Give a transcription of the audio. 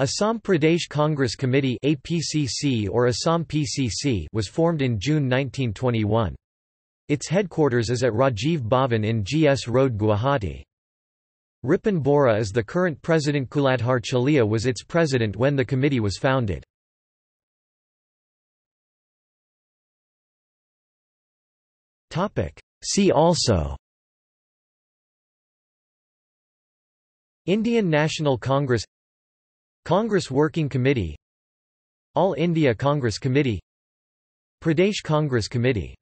Assam Pradesh Congress Committee APCC or Assam PCC was formed in June 1921. Its headquarters is at Rajiv Bhavan in GS Road Guwahati. Ripun Bora is the current president Kuladhar Chaliha was its president when the committee was founded. See also Indian National Congress Congress Working Committee All India Congress Committee Pradesh Congress Committee